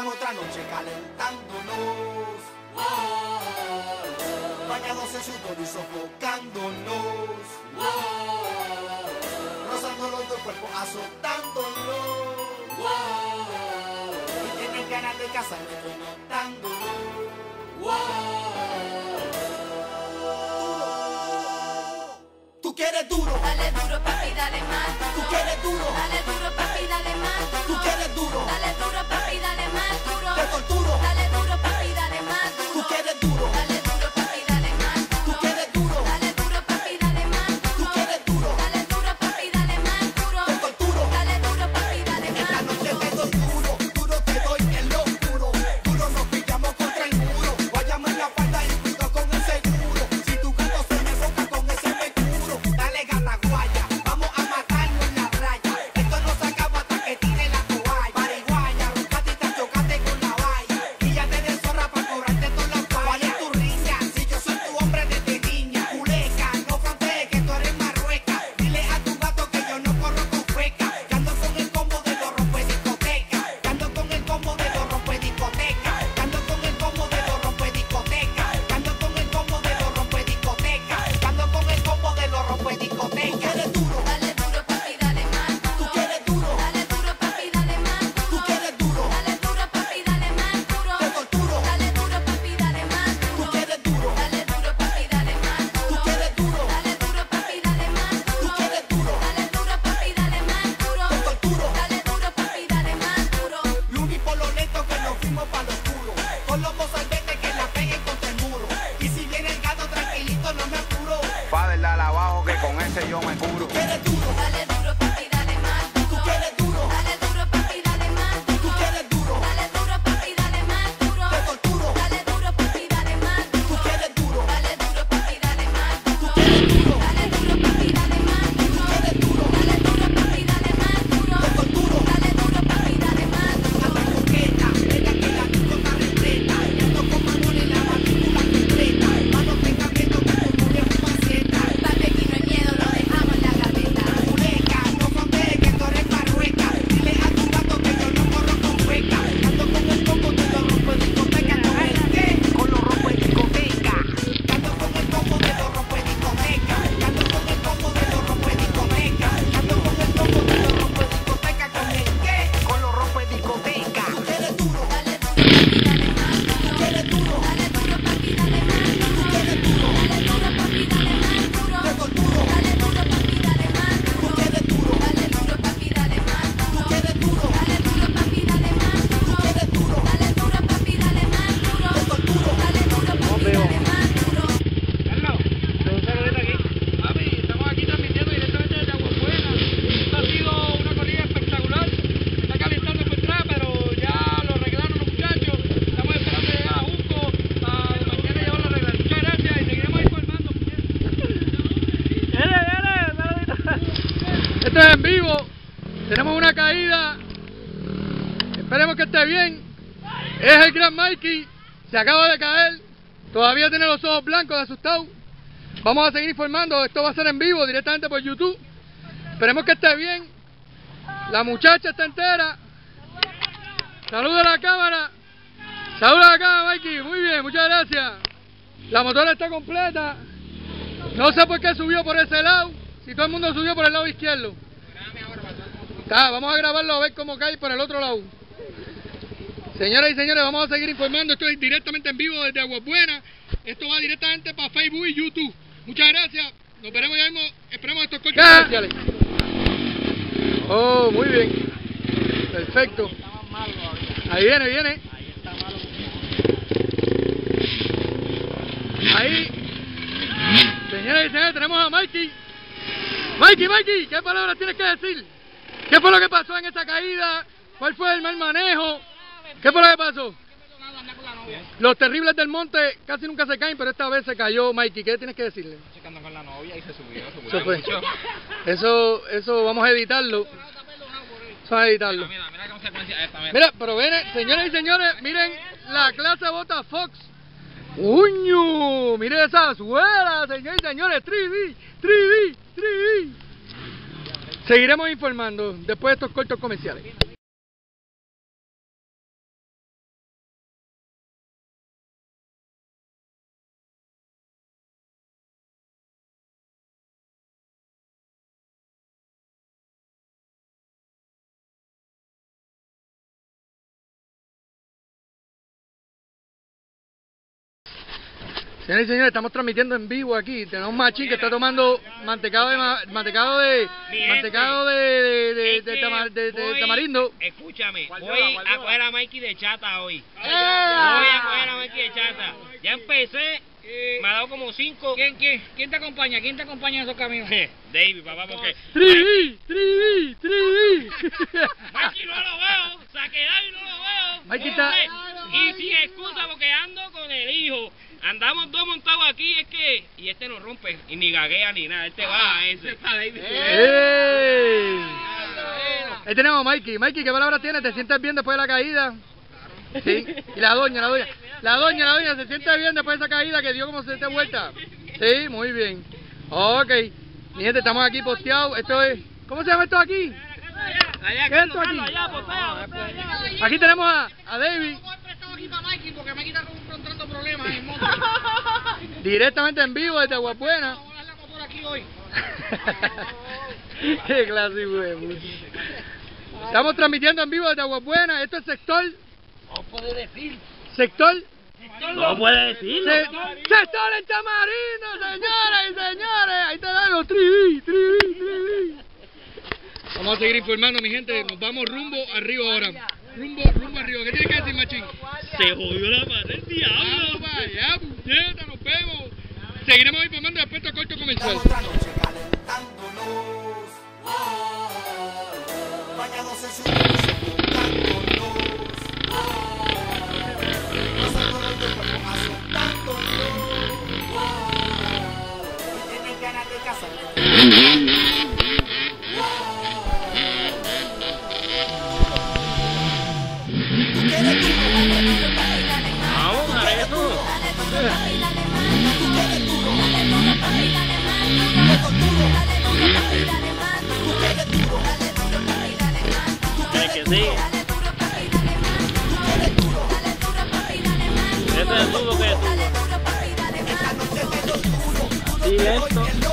Están otra noche calentándonos. Bañados en sudor y sofocándonos. Rozando los dos cuerpos, azotándonos. Y tienen ganas de casarme, estoy notándolo. Tú quieres duro, Dale duro, papi, dale más. tú quieres duro, Dale duro, papi, dale más. tú quieres duro, Dale duro, papi, dale más. Te torturo, ese yo me curo. Duro, Dale Esto es en vivo. Tenemos una caída. Esperemos que esté bien. Es el gran Mikey. Se acaba de caer. Todavía tiene los ojos blancos de asustado. Vamos a seguir informando. Esto va a ser en vivo directamente por YouTube. Esperemos que esté bien. La muchacha está entera. Saluda a la cámara. Saluda a la cámara, Mikey. Muy bien, muchas gracias. La motora está completa. No sé por qué subió por ese lado. Si todo el mundo subió por el lado izquierdo. Está, vamos a grabarlo a ver cómo cae por el otro lado. Señoras y señores, vamos a seguir informando. Esto es directamente en vivo desde Aguas Buenas. Esto va directamente para Facebook y YouTube. Muchas gracias. Nos veremos ya mismo. Esperemos estos cortes comerciales. Oh, muy bien. Perfecto. Ahí viene, viene. Ahí. Señoras y señores, tenemos a Mikey. Mikey, Mikey, ¿qué palabras tienes que decir? ¿Qué fue lo que pasó en esa caída? ¿Cuál fue el mal manejo? ¿Qué fue lo que pasó? Los terribles del monte casi nunca se caen, pero esta vez se cayó Mikey. ¿Qué tienes que decirle? checando con la novia y se subió, se Eso fue. Eso, eso vamos a editarlo. Vamos a editarlo. Mira, pero ven, señoras y señores, miren la clase bota Fox. ¡Uño! Miren esa suela, señores y señores. 3D, 3D, 3D. Seguiremos informando después de estos cortos comerciales. Señores y señores, estamos transmitiendo en vivo aquí. Tenemos un machín que está tomando mantecado de ma- mantecado de mantecado de, de, de, Es de que tama- de- de voy- tamarindo. Escúchame, voy a coger a Mikey de chata hoy. ¡Eh! Voy a coger a Mikey de chata. Ya empecé, me ha dado como cinco. ¿Quién, quién, quién te acompaña? ¿Quién te acompaña en esos caminos? David, papá, porque 3D, 3D, 3D. Mikey no lo veo, Saquedad y no lo veo. Mikey está- Y sin excusa porque ando con el hijo. Andamos dos montados aquí, es que. Y este no rompe, y ni gaguea ni nada. Este va a ese. ¡Eh! Ahí tenemos a Mikey. Mikey, ¿qué palabras tienes? ¿Te sientes bien después de la caída? Sí. Y la doña, la doña. La doña, la doña, ¿se siente bien después de esa caída que dio como siete vueltas? Sí, muy bien. Ok. Mi gente, estamos aquí posteados. Esto es... ¿Cómo se llama esto aquí? Allá, ¿Qué es esto aquí? Aquí tenemos a, a David, directamente en vivo desde Aguabuena. Vamos a darle la motor aquí hoy. Qué clase de puta. Estamos transmitiendo en vivo desde Aguabuena. Esto es sector... No puede decir. Sector... No puede decirlo. Se- sector en Tamarindo, señoras y señores. Ahí tenemos 3D, 3D, 3D. Vamos a seguir informando, mi gente. Nos vamos rumbo arriba ahora. Rumbo, rumbo arriba. ¿Qué tiene que decir, Machín? Se jodió la pared, Vamos diablo. allá, puñeta, nos vemos. Seguiremos informando después de corto comercial. otra que sí. Este es el tubo que es. Y esto.